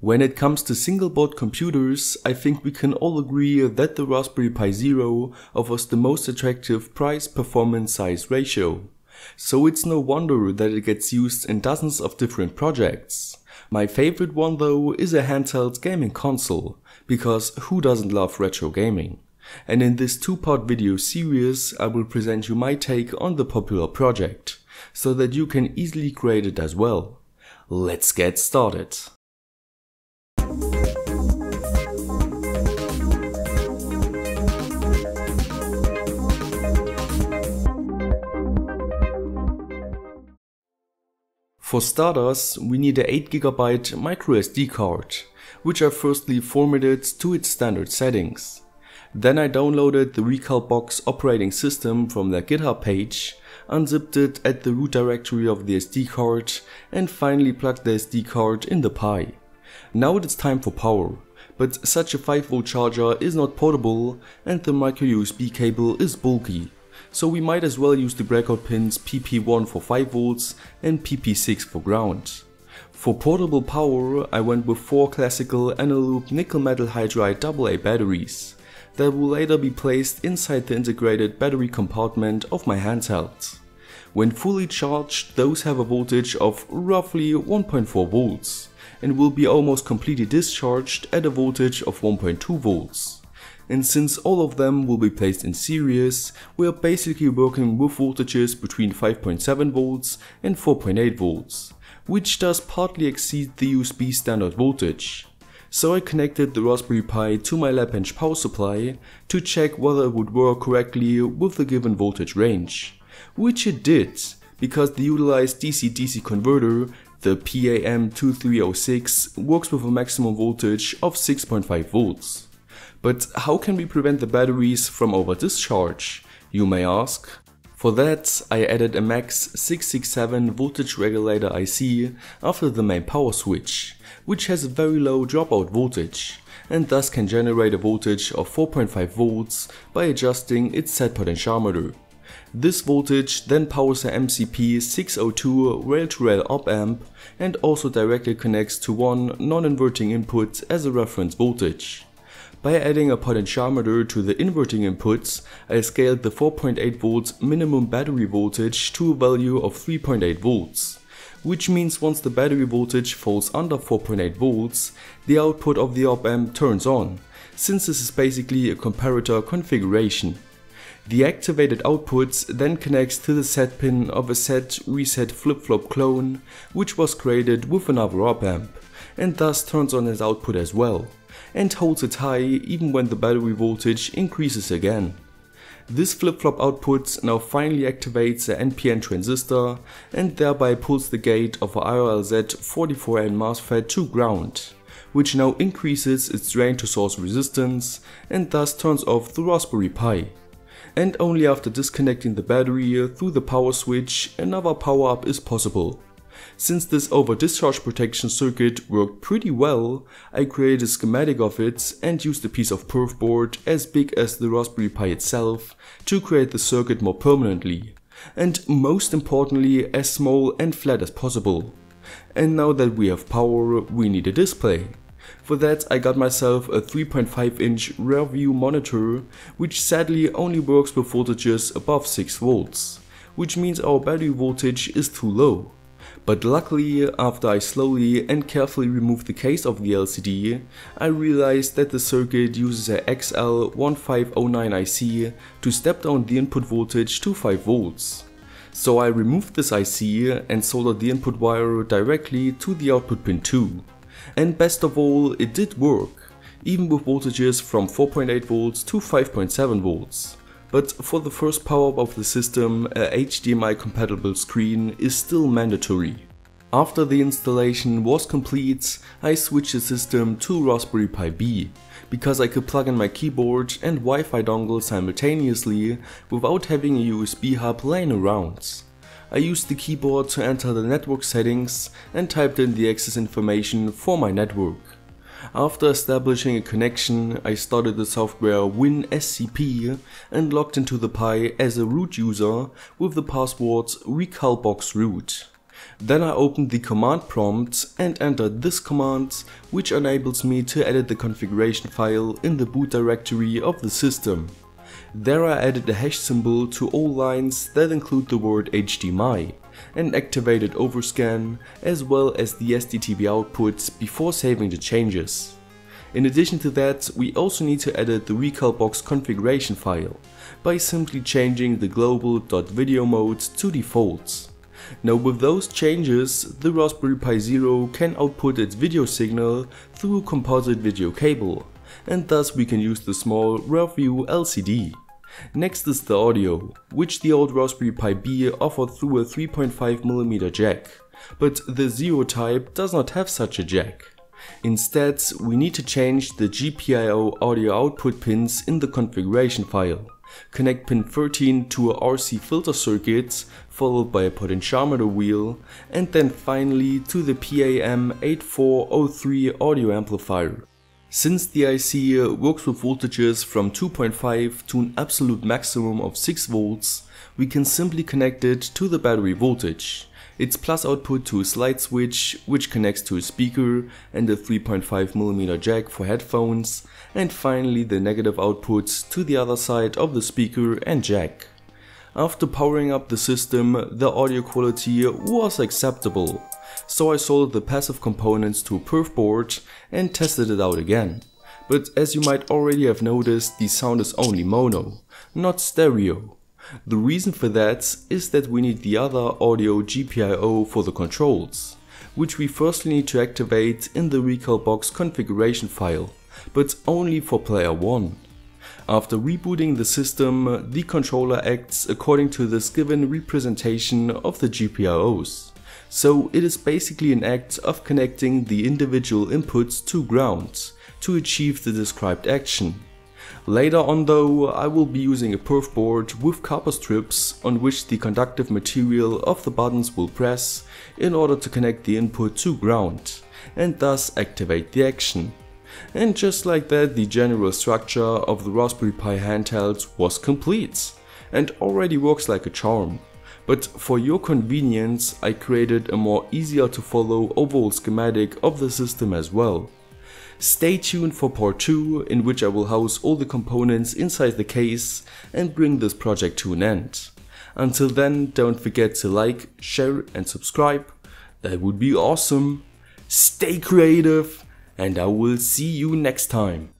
When it comes to single board computers, I think we can all agree that the Raspberry Pi Zero offers the most attractive price performance size ratio. So it's no wonder that it gets used in dozens of different projects. My favorite one though is a handheld gaming console, because who doesn't love retro gaming? And in this two-part video series I will present you my take on the popular project, so that you can easily create it as well. Let's get started. For starters, we need a 8GB microSD card, which I firstly formatted to its standard settings. Then I downloaded the Recalbox operating system from their GitHub page, unzipped it at the root directory of the SD card, and finally plugged the SD card in the Pi. Now it is time for power, but such a 5V charger is not portable and the micro USB cable is bulky so we might as well use the breakout pins PP1 for 5V and PP6 for ground. For portable power I went with 4 classical Eneloop nickel metal hydride AA batteries that will later be placed inside the integrated battery compartment of my handheld. When fully charged those have a voltage of roughly 1.4 volts and will be almost completely discharged at a voltage of 1.2 volts and since all of them will be placed in series, we are basically working with voltages between 5.7 volts and 4.8 volts, which does partly exceed the USB standard voltage. So I connected the Raspberry Pi to my lab bench power supply to check whether it would work correctly with the given voltage range. Which it did, because the utilized DC-DC converter, the PAM2306, works with a maximum voltage of 6.5 volts. But how can we prevent the batteries from over discharge, you may ask? For that, I added a MAX 667 voltage regulator IC after the main power switch, which has a very low dropout voltage and thus can generate a voltage of 4.5 volts by adjusting its set potentiometer. This voltage then powers a MCP 602 rail-to-rail op amp and also directly connects to one non-inverting input as a reference voltage. By adding a potentiometer to the inverting inputs, I scaled the 4.8 volts minimum battery voltage to a value of 3.8 volts. Which means once the battery voltage falls under 4.8 volts, the output of the op amp turns on, since this is basically a comparator configuration. The activated output then connects to the set pin of a set reset flip-flop clone, which was created with another op amp, and thus turns on its output as well and holds it high even when the battery voltage increases again. This flip-flop output now finally activates the NPN transistor and thereby pulls the gate of a IRLZ44N MOSFET to ground, which now increases its drain to source resistance and thus turns off the Raspberry Pi. And only after disconnecting the battery through the power switch another power up is possible. Since this over discharge protection circuit worked pretty well, I created a schematic of it and used a piece of perf board as big as the Raspberry Pi itself to create the circuit more permanently. And most importantly as small and flat as possible. And now that we have power, we need a display. For that I got myself a 3.5 inch rear-view monitor, which sadly only works with voltages above 6 volts, which means our battery voltage is too low. But luckily, after I slowly and carefully removed the case of the LCD, I realized that the circuit uses a XL1509 IC to step down the input voltage to 5 volts. So I removed this IC and soldered the input wire directly to the output pin 2. And best of all, it did work, even with voltages from 4.8 volts to 5.7 volts but for the first power-up of the system, a HDMI compatible screen is still mandatory. After the installation was complete, I switched the system to Raspberry Pi B, because I could plug in my keyboard and Wi-Fi dongle simultaneously without having a USB hub laying around. I used the keyboard to enter the network settings and typed in the access information for my network. After establishing a connection, I started the software WinSCP and logged into the Pi as a root user with the passwords recalbox root. Then I opened the command prompt and entered this command, which enables me to edit the configuration file in the boot directory of the system. There I added a hash symbol to all lines that include the word HDMI and activated overscan as well as the SDTV outputs before saving the changes. In addition to that, we also need to edit the recalbox configuration file by simply changing the global.video mode to default. Now with those changes, the Raspberry Pi Zero can output its video signal through a composite video cable, and thus we can use the small rear-view LCD. Next is the audio, which the old Raspberry Pi B offered through a 3.5mm jack, but the Zero type does not have such a jack. Instead, we need to change the GPIO audio output pins in the configuration file. Connect pin 13 to a RC filter circuit, followed by a potentiometer wheel, and then finally to the PAM8403 audio amplifier. Since the IC works with voltages from 2.5 to an absolute maximum of 6 volts, we can simply connect it to the battery voltage. Its plus output to a slide switch, which connects to a speaker and a 3.5mm jack for headphones, and finally the negative outputs to the other side of the speaker and jack. After powering up the system, the audio quality was acceptable, so I soldered the passive components to a perf board and tested it out again. But as you might already have noticed, the sound is only mono, not stereo. The reason for that is that we need the other audio GPIO for the controls, which we firstly need to activate in the Recalbox configuration file, but only for player 1. After rebooting the system, the controller acts according to this given representation of the GPIOs. So it is basically an act of connecting the individual inputs to ground to achieve the described action. Later on though, I will be using a perf board with copper strips on which the conductive material of the buttons will press in order to connect the input to ground and thus activate the action. And just like that the general structure of the Raspberry Pi handheld was complete and already works like a charm. But for your convenience I created a more easier to follow overall schematic of the system as well. Stay tuned for part 2 in which I will house all the components inside the case and bring this project to an end. Until then don't forget to like, share and subscribe, that would be awesome. Stay creative and I will see you next time.